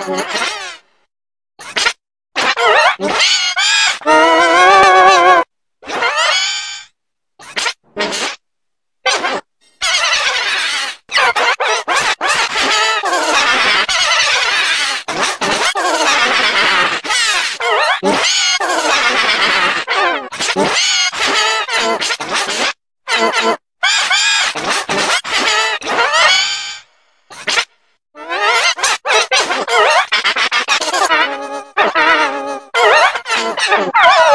What? Oh.